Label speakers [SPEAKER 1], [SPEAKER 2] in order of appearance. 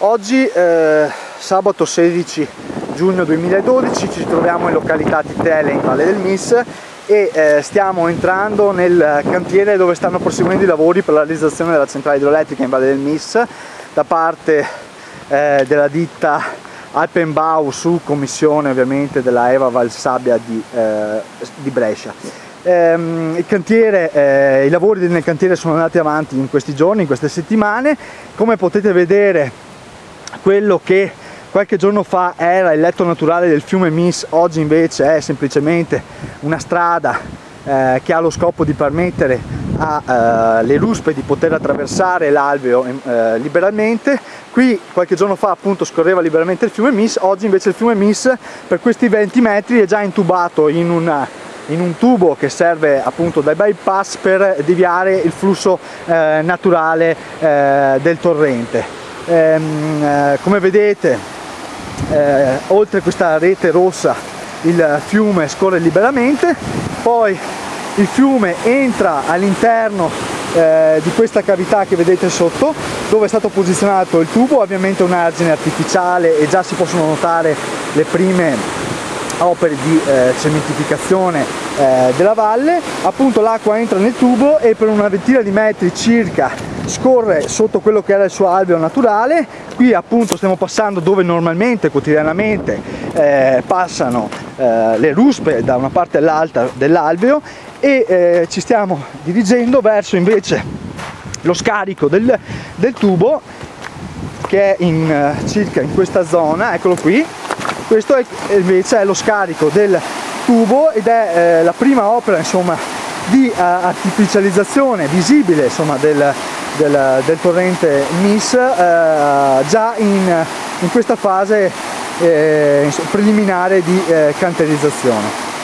[SPEAKER 1] Oggi eh, sabato 16 giugno 2012 ci troviamo in località Titele in Valle del Mis e eh, stiamo entrando nel cantiere dove stanno proseguendo i lavori per la realizzazione della centrale idroelettrica in Valle del Mis da parte eh, della ditta Alpenbau su commissione ovviamente della Eva Valsabbia di, eh, di Brescia. Ehm, cantiere, eh, I lavori nel cantiere sono andati avanti in questi giorni, in queste settimane, come potete vedere quello che qualche giorno fa era il letto naturale del fiume Mis, oggi invece è semplicemente una strada eh, che ha lo scopo di permettere alle eh, ruspe di poter attraversare l'alveo eh, liberamente. Qui qualche giorno fa appunto scorreva liberamente il fiume Mis, oggi invece il fiume Mis per questi 20 metri è già intubato in, una, in un tubo che serve appunto dai bypass per deviare il flusso eh, naturale eh, del torrente ehm, eh, come vedete eh, oltre questa rete rossa il fiume scorre liberamente poi il fiume entra all'interno eh, di questa cavità che vedete sotto dove è stato posizionato il tubo ovviamente un argine artificiale e già si possono notare le prime opere di eh, cementificazione eh, della valle. Appunto l'acqua entra nel tubo e per una ventina di metri circa scorre sotto quello che era il suo alveo naturale. Qui appunto stiamo passando dove normalmente quotidianamente eh, passano eh, le ruspe da una parte all'altra dell'alveo e eh, ci stiamo dirigendo verso invece lo scarico del, del tubo che è in, eh, circa in questa zona. Eccolo qui. Questo è, invece è lo scarico del tubo ed è eh, la prima opera insomma di uh, artificializzazione visibile insomma, del, del, del, torrente MIS uh, già in, in, questa fase eh, preliminare di eh, canterizzazione.